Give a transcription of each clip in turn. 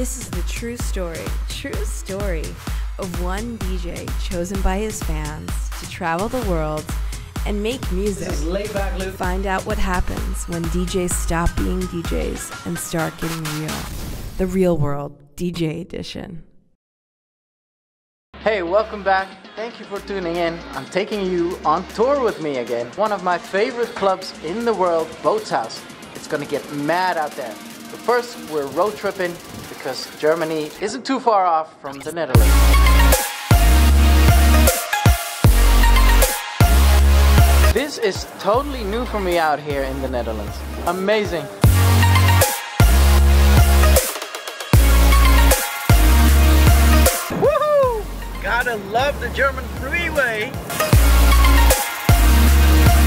This is the true story, true story of one DJ chosen by his fans to travel the world and make music. This is Laidback Luke. Find out what happens when DJs stop being DJs and start getting real. The Real World DJ Edition. Hey, welcome back. Thank you for tuning in. I'm taking you on tour with me again. One of my favorite clubs in the world, Bootshaus. It's gonna get mad out there. But first, we're road tripping because Germany isn't too far off from the Netherlands. This is totally new for me out here in the Netherlands. Amazing. Woohoo! Gotta love the German freeway.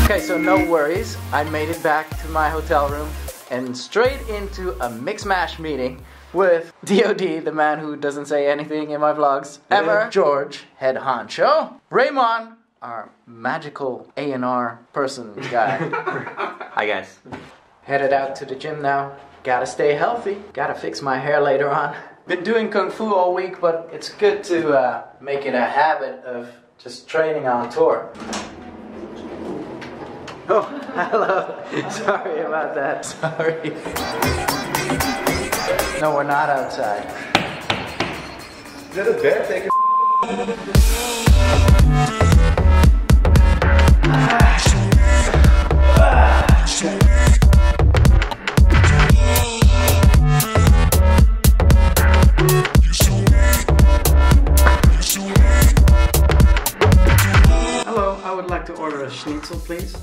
Okay, so no worries. I made it back to my hotel room and straight into a Mixmash meeting with DOD, the man who doesn't say anything in my vlogs ever, George, head honcho, Raymond, our magical A&R person guy. Hi guys. Headed out to the gym now. Gotta stay healthy. Gotta fix my hair later on. Been doing kung fu all week, but it's good to uh, make it a habit of just training on tour. Oh, hello. Sorry about that. Sorry. No, we're not outside. Is that a bed? Take a Hello, I would like to order a schnitzel, please.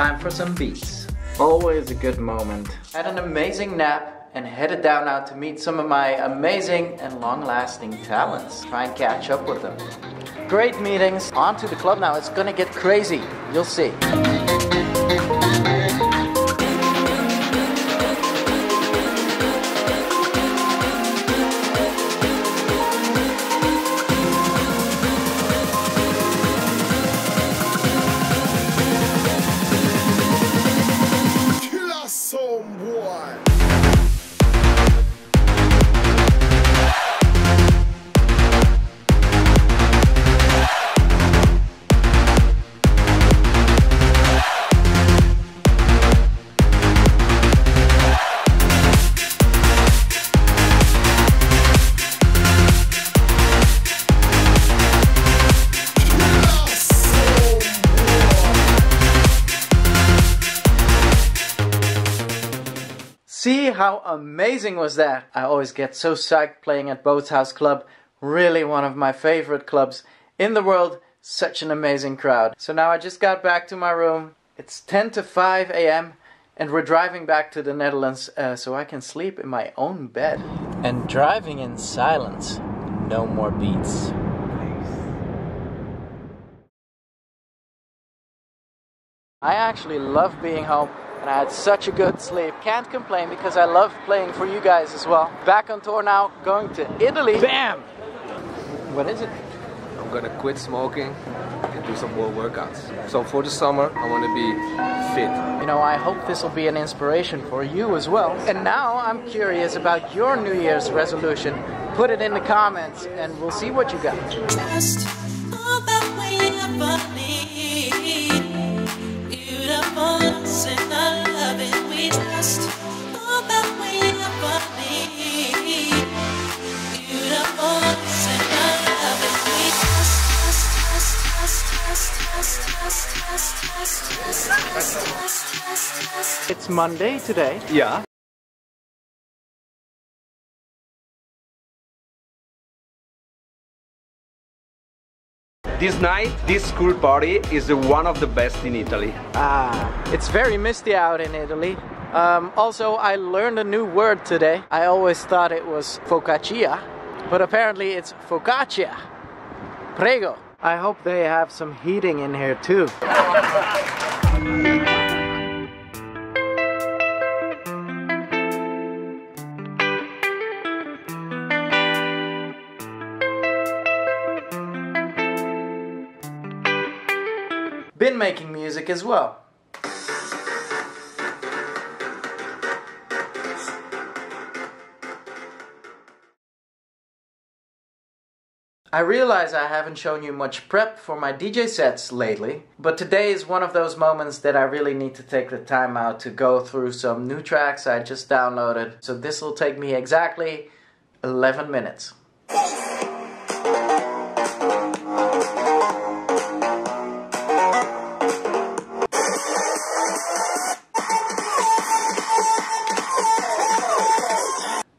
Time for some beats. Always a good moment. Had an amazing nap and headed down now to meet some of my amazing and long-lasting talents. Try and catch up with them. Great meetings. On to the club now. It's gonna get crazy. You'll see. See how amazing was that? I always get so psyched playing at Bootshaus Club. Really one of my favorite clubs in the world. Such an amazing crowd. So now I just got back to my room. It's 10 to 5 a.m. and we're driving back to the Netherlands uh, so I can sleep in my own bed. And driving in silence. No more beats. I actually love being home and I had such a good sleep. Can't complain because I love playing for you guys as well. Back on tour now, going to Italy. Bam! What is it? I'm gonna quit smoking and do some more workouts. So for the summer, I wanna be fit. You know, I hope this will be an inspiration for you as well. And now I'm curious about your New Year's resolution. Put it in the comments and we'll see what you got. It's Monday today. Yeah. This night, this school party is one of the best in Italy. Ah, it's very misty out in Italy. Um, also, I learned a new word today. I always thought it was focaccia, but apparently it's focaccia. Prego. I hope they have some heating in here too. Been making music as well. I realize I haven't shown you much prep for my DJ sets lately, but today is one of those moments that I really need to take the time out to go through some new tracks I just downloaded. So this will take me exactly 11 minutes.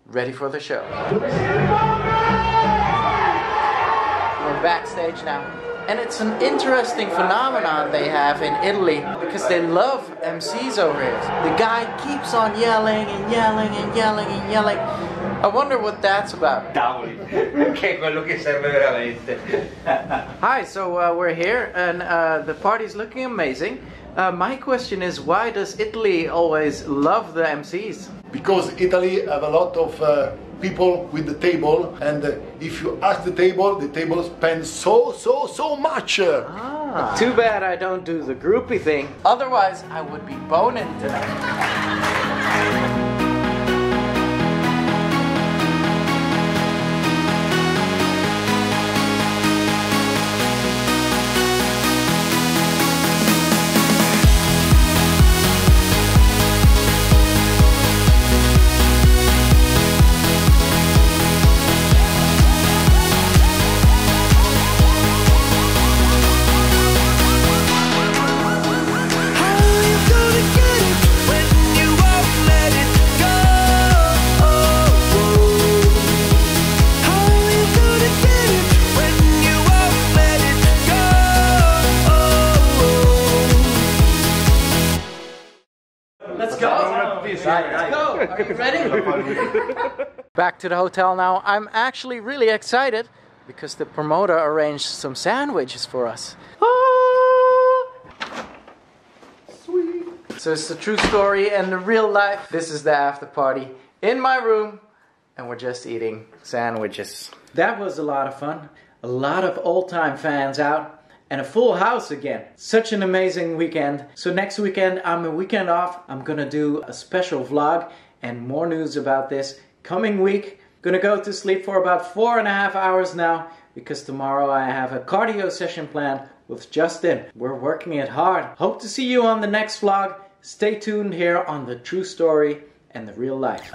Ready for the show. We're backstage now. And it's an interesting phenomenon they have in Italy because they love MCs over here. The guy keeps on yelling and yelling and yelling and yelling. I wonder what that's about. Tavoli, che è quello che serve veramente. Hi, so uh, we're here and uh, the party's looking amazing. Uh, my question is why does Italy always love the MCs? because Italy have a lot of uh, people with the table, and uh, if you ask the table, the table spends so so so much. Ah, too bad I don't do the groupie thing. Otherwise, I would be boning tonight. Are you ready? Back to the hotel now. I'm actually really excited because the promoter arranged some sandwiches for us. Ah! Sweet. So it's the true story and the real life. This is the after party in my room, and we're just eating sandwiches. That was a lot of fun. A lot of old time fans out. And a full house again. Such an amazing weekend. So next weekend I'm a weekend off. I'm gonna do a special vlog and more news about this coming week. Gonna go to sleep for about four and a half hours now because tomorrow I have a cardio session planned with Justin. We're working it hard. Hope to see you on the next vlog. Stay tuned here on the true story and the real life.